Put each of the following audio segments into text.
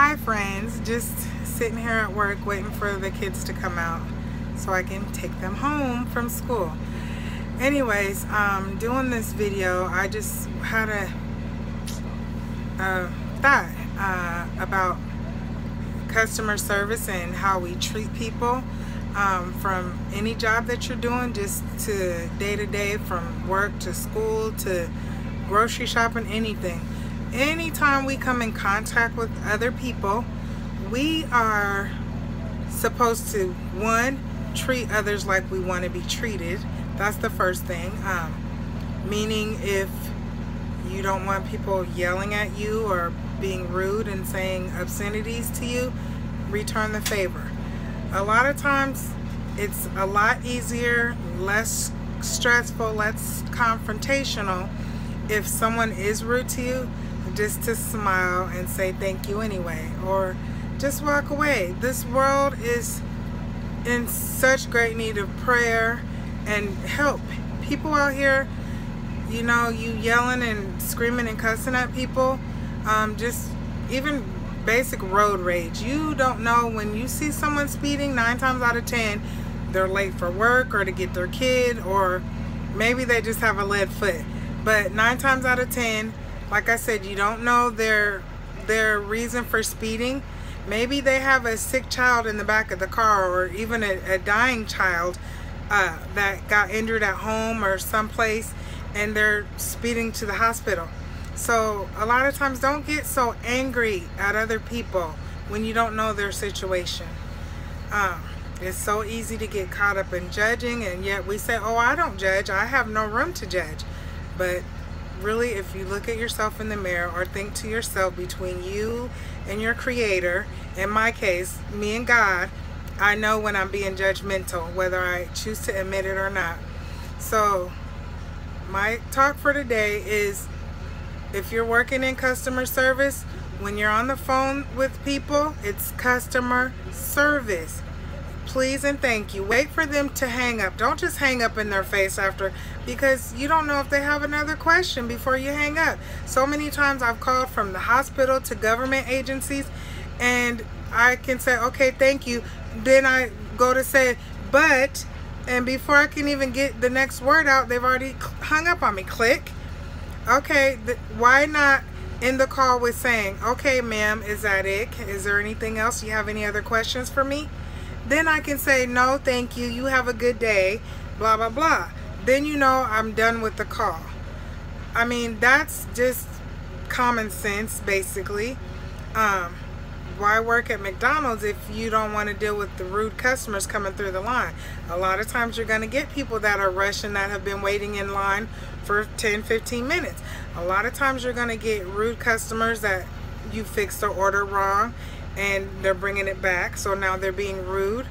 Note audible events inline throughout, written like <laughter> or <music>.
Hi friends, just sitting here at work waiting for the kids to come out so I can take them home from school. Anyways, um, doing this video, I just had a, a thought uh, about customer service and how we treat people um, from any job that you're doing just to day to day from work to school to grocery shopping anything anytime we come in contact with other people, we are supposed to, one, treat others like we want to be treated. That's the first thing. Um, meaning if you don't want people yelling at you or being rude and saying obscenities to you, return the favor. A lot of times it's a lot easier, less stressful, less confrontational if someone is rude to you just to smile and say thank you anyway or just walk away. This world is in such great need of prayer and help. People out here you know you yelling and screaming and cussing at people um, just even basic road rage. You don't know when you see someone speeding nine times out of ten they're late for work or to get their kid or maybe they just have a lead foot. But nine times out of ten like I said, you don't know their their reason for speeding. Maybe they have a sick child in the back of the car or even a, a dying child uh, that got injured at home or someplace and they're speeding to the hospital. So a lot of times don't get so angry at other people when you don't know their situation. Um, it's so easy to get caught up in judging and yet we say, oh, I don't judge. I have no room to judge. But really if you look at yourself in the mirror or think to yourself between you and your creator in my case me and God I know when I'm being judgmental whether I choose to admit it or not. So my talk for today is if you're working in customer service when you're on the phone with people it's customer service please and thank you. Wait for them to hang up. Don't just hang up in their face after because you don't know if they have another question before you hang up. So many times I've called from the hospital to government agencies and I can say, okay, thank you. Then I go to say, but, and before I can even get the next word out, they've already hung up on me. Click. Okay, why not in the call with saying, okay, ma'am, is that it? Is there anything else? You have any other questions for me? Then I can say, no, thank you. You have a good day. Blah, blah, blah. Then you know I'm done with the call. I mean, that's just common sense, basically. Um, why work at McDonald's if you don't want to deal with the rude customers coming through the line? A lot of times you're going to get people that are rushing that have been waiting in line for 10, 15 minutes. A lot of times you're going to get rude customers that you fixed their order wrong and they're bringing it back. So now they're being rude.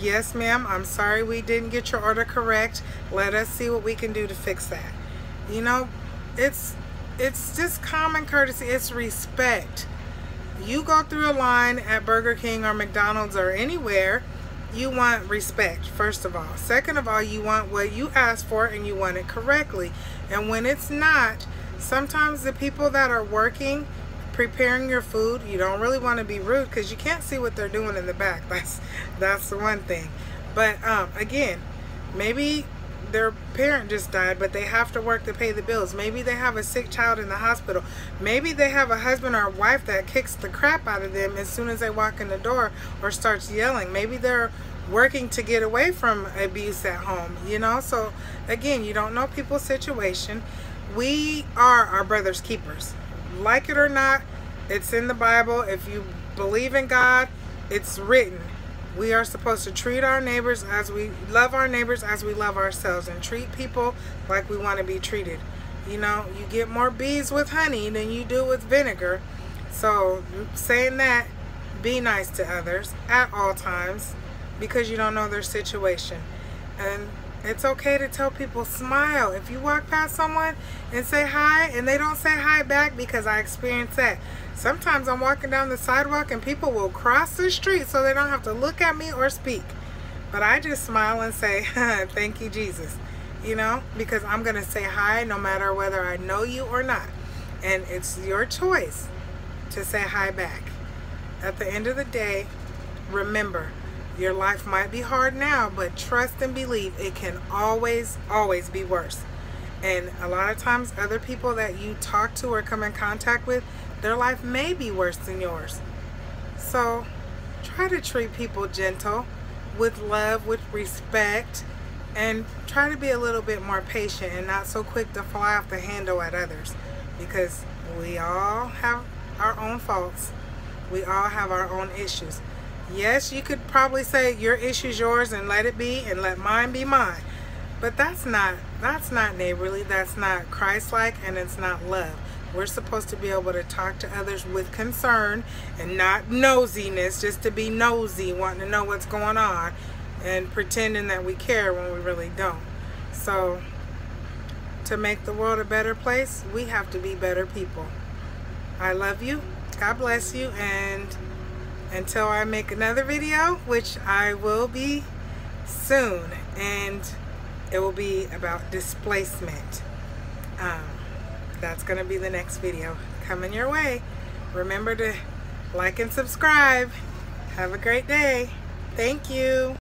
Yes ma'am I'm sorry we didn't get your order correct. Let us see what we can do to fix that. You know it's it's just common courtesy. It's respect. You go through a line at Burger King or McDonald's or anywhere you want respect first of all. Second of all you want what you asked for and you want it correctly. And when it's not sometimes the people that are working preparing your food you don't really want to be rude because you can't see what they're doing in the back. <laughs> That's that's the one thing. But um, again maybe their parent just died but they have to work to pay the bills. Maybe they have a sick child in the hospital. Maybe they have a husband or a wife that kicks the crap out of them as soon as they walk in the door or starts yelling. Maybe they're working to get away from abuse at home you know? So again you don't know people's situation. We are our brother's keepers like it or not, it's in the Bible. If you believe in God, it's written. We are supposed to treat our neighbors as we love our neighbors as we love ourselves and treat people like we want to be treated. You know, you get more bees with honey than you do with vinegar. So, saying that, be nice to others at all times because you don't know their situation. And it's okay to tell people smile. If you walk past someone and say hi and they don't say hi back because I experienced that. Sometimes I'm walking down the sidewalk and people will cross the street so they don't have to look at me or speak. But I just smile and say, <laughs> thank you, Jesus. You know, because I'm going to say hi no matter whether I know you or not. And it's your choice to say hi back. at the end of the day, remember, your life might be hard now, but trust and believe it can always, always be worse. And a lot of times, other people that you talk to or come in contact with, their life may be worse than yours. So try to treat people gentle, with love, with respect, and try to be a little bit more patient and not so quick to fly off the handle at others because we all have our own faults. We all have our own issues. Yes, you could probably say your issue's yours and let it be and let mine be mine. But that's not that's not neighborly, that's not Christ-like, and it's not love. We're supposed to be able to talk to others with concern and not nosiness, just to be nosy, wanting to know what's going on and pretending that we care when we really don't. So to make the world a better place, we have to be better people. I love you. God bless you. And until I make another video, which I will be soon, and it will be about displacement. Um, that's going to be the next video coming your way. Remember to like and subscribe. Have a great day. Thank you.